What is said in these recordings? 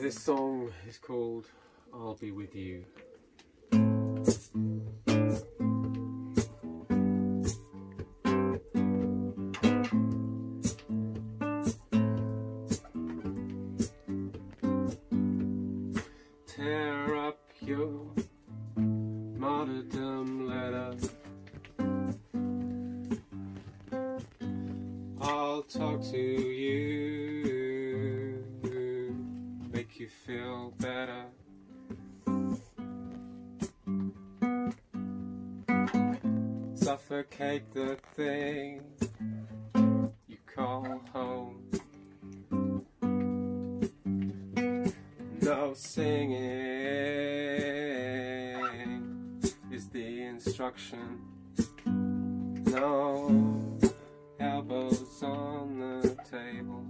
This song is called I'll Be With You. Tear up your martyrdom letter. I'll talk to you, Suffocate the thing you call home. No singing is the instruction. No elbows on the table.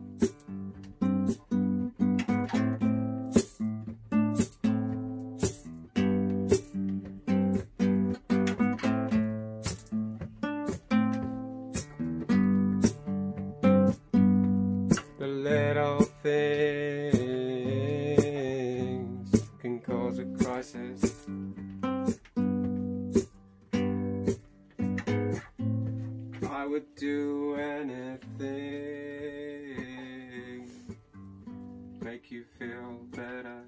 You feel better.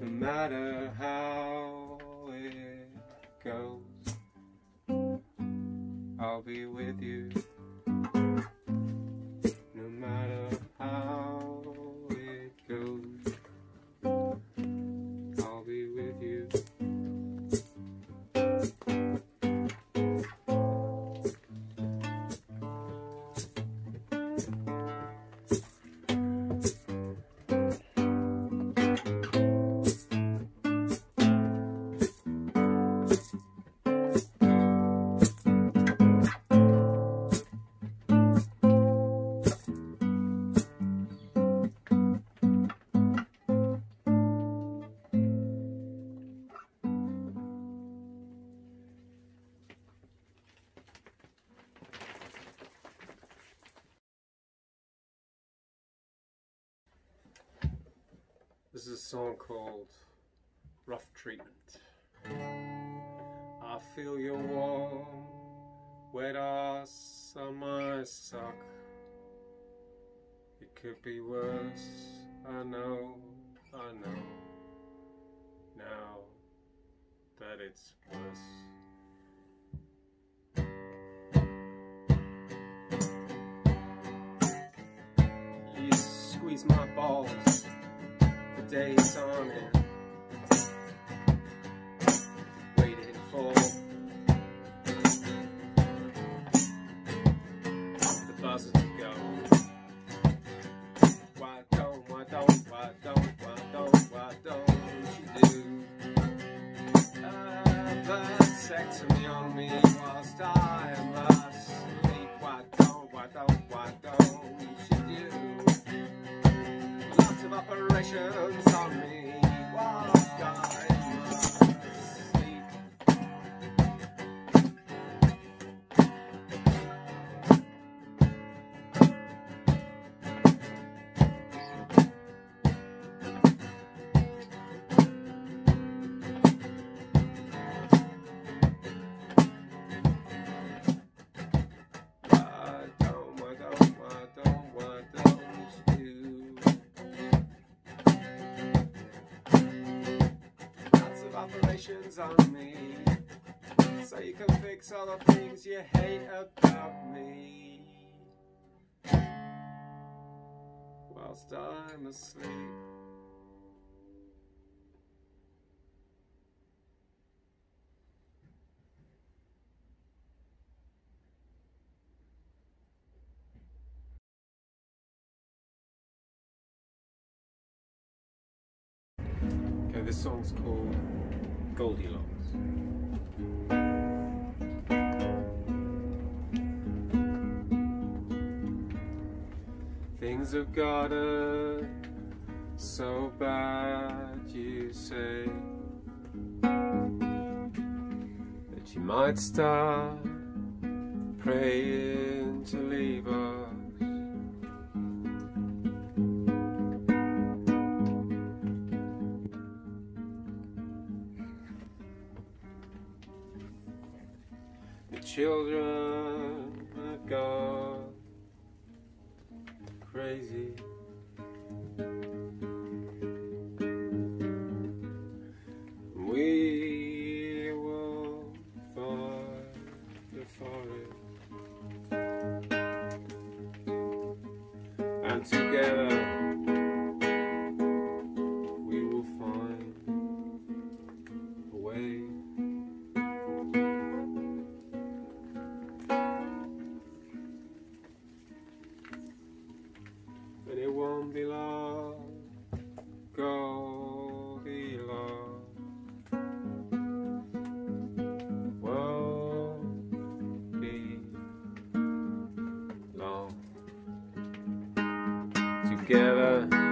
No matter how it goes, I'll be with you. No matter This is a song called Rough Treatment. I feel your warm, wet ass on my sock. It could be worse, I know, I know. Now that it's worse. Squeeze my balls days on end. Waiting for the buzzer to go. Why don't, why don't, why don't, why don't, why don't you do a vasectomy on me whilst I am asleep? Why don't, why don't, why don't you do of operations on me on me. So you can fix all the things you hate about me. Whilst I'm asleep. This song's called Goldilocks. Things have gotten so bad, you say, that you might start praying to leave us. Children have gone crazy. Long, Goldilocks. Be long. Together